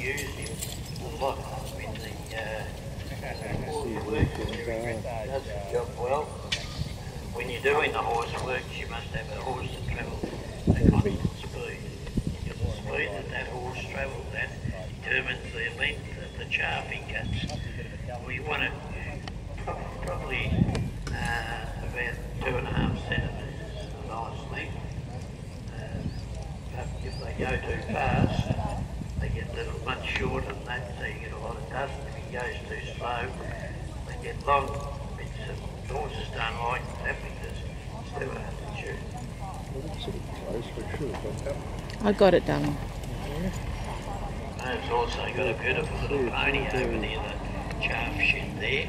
use him a lot with the, uh, does the job well. When you're doing the horse work, you must have a horse that travels a constant speed. Because the speed that that horse travels at determines the length of the chaff he cuts. We want it probably uh, about two and a half centimetres, length. Uh, but if they go too fast, they get a little much shorter than that, so you get a lot of dust. If he goes too slow, they get long bits of horses don't like that because it's too hard to chew. I got it done. And it's also got a beautiful little pony over near the chaff shed there.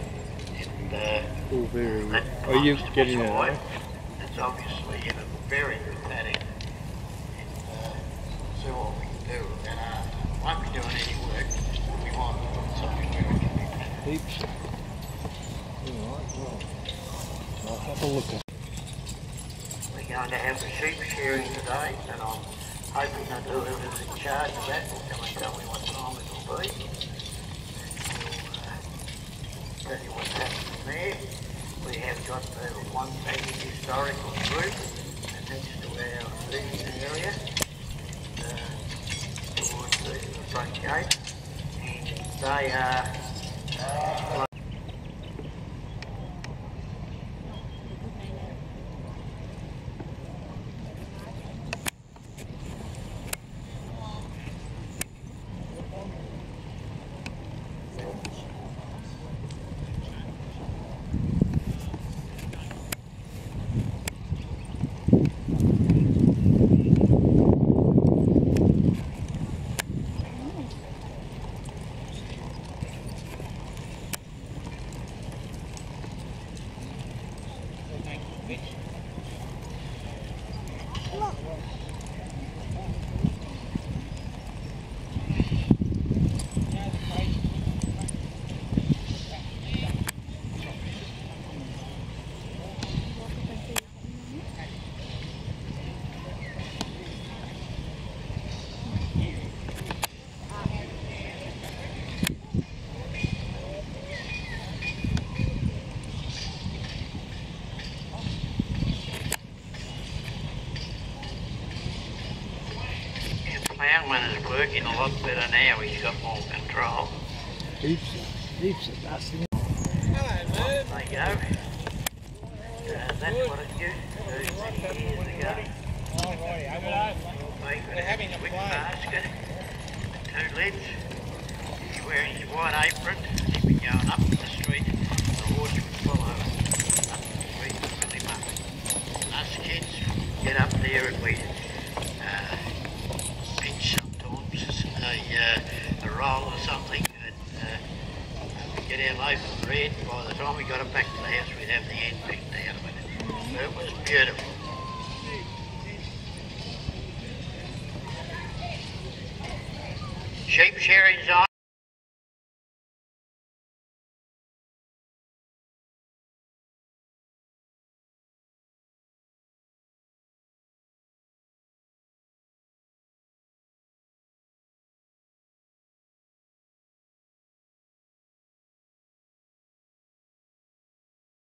And uh, All very. that Are you to getting Miss it? White. It's obviously in a very good paddock. And uh, see what we can do. And uh, won't be doing any work. We want to put something where it can be padded. Heaps. Alright, well. I'll have a look at We're going to have the sheep shearing today, and I'm hoping that whoever's in charge of that will come and tell me what time it'll be. And we'll uh, tell you what's happening there. We have got the one Baggy historical group next to our feeding area, and, uh, towards the front gate, and they are Come on. The is working a lot better now, he's got more control. heaps, heaps of dust. There you go. Uh, that's what it used to do years ago. Make it a quick basket, two lids. He's wearing his white apron, he'd be going up the street, the horse would follow up the street and him up. Us kids get up there and we a, uh, a roll or something and uh, get our loaf of bread. By the time we got it back to the house, we'd have the end picked out of it. It was beautiful. Sheep shearing's on.